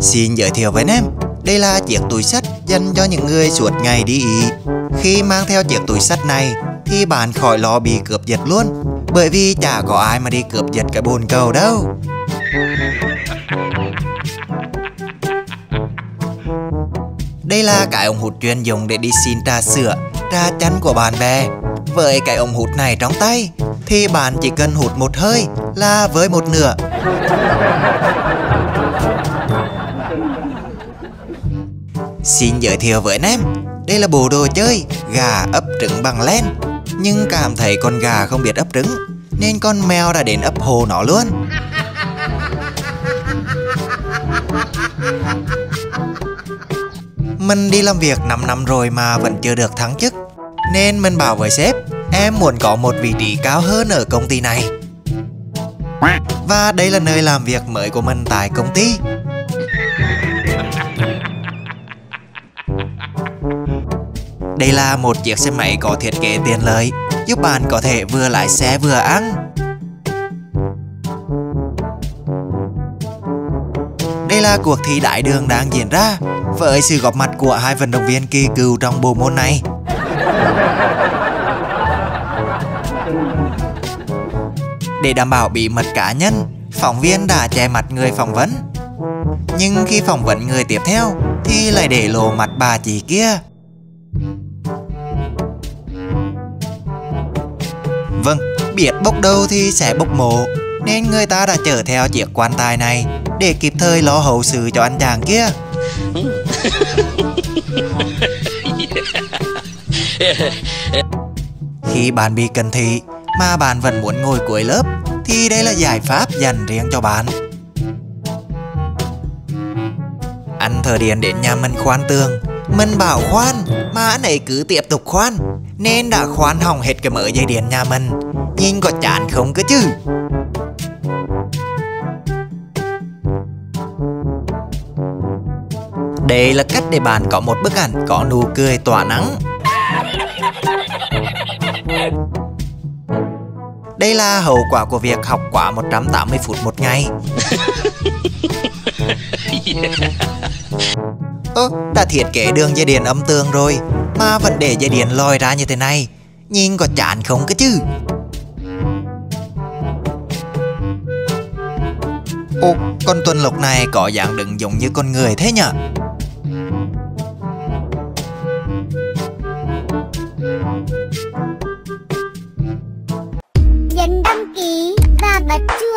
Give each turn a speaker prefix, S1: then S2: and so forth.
S1: Xin giới thiệu với anh em, đây là chiếc túi sách dành cho những người suốt ngày đi Ý. Khi mang theo chiếc túi sách này thì bạn khỏi lo bị cướp giật luôn, bởi vì chả có ai mà đi cướp giật cái bồn cầu đâu. Đây là cái ống hút chuyên dùng để đi xin trà sữa, trà chanh của bạn bè. Với cái ống hút này trong tay thì bạn chỉ cần hút một hơi là với một nửa. Xin giới thiệu với anh em, đây là bộ đồ chơi gà ấp trứng bằng len. Nhưng cảm thấy con gà không biết ấp trứng, nên con mèo đã đến ấp hồ nó luôn. Mình đi làm việc 5 năm rồi mà vẫn chưa được thăng chức Nên mình bảo với sếp Em muốn có một vị trí cao hơn ở công ty này Và đây là nơi làm việc mới của mình tại công ty Đây là một chiếc xe máy có thiết kế tiện lợi Giúp bạn có thể vừa lái xe vừa ăn Đây là cuộc thi đại đường đang diễn ra với sự góp mặt của hai vận động viên kỳ cựu trong bộ môn này. Để đảm bảo bí mật cá nhân, phóng viên đã che mặt người phỏng vấn. Nhưng khi phỏng vấn người tiếp theo thì lại để lộ mặt bà chị kia. Vâng, biết bốc đầu thì sẽ bốc mộ Nên người ta đã chở theo chiếc quan tài này Để kịp thời lo hậu sự cho anh chàng kia Khi bạn bị cần thị mà bạn vẫn muốn ngồi cuối lớp thì đây là giải pháp dành riêng cho bạn. Anh thờ điện đến nhà mình khoan tường Mình bảo khoan Mà anh ấy cứ tiếp tục khoan Nên đã khoan hỏng hết cái mở dây điện nhà mình. Nhìn có chán không cơ chứ? Đây là cách để bạn có một bức ảnh có nụ cười tỏa nắng. Đây là hậu quả của việc học quá 180 phút một ngày. Ơ, đã thiết kế đường dây điện âm tường rồi mà vẫn để dây điện lòi ra như thế này. Nhìn có chán không cơ chứ? Ồ, con tuần lộc này có dạng đựng giống như con người thế nhở?
S2: Nhấn đăng ký và bật chuông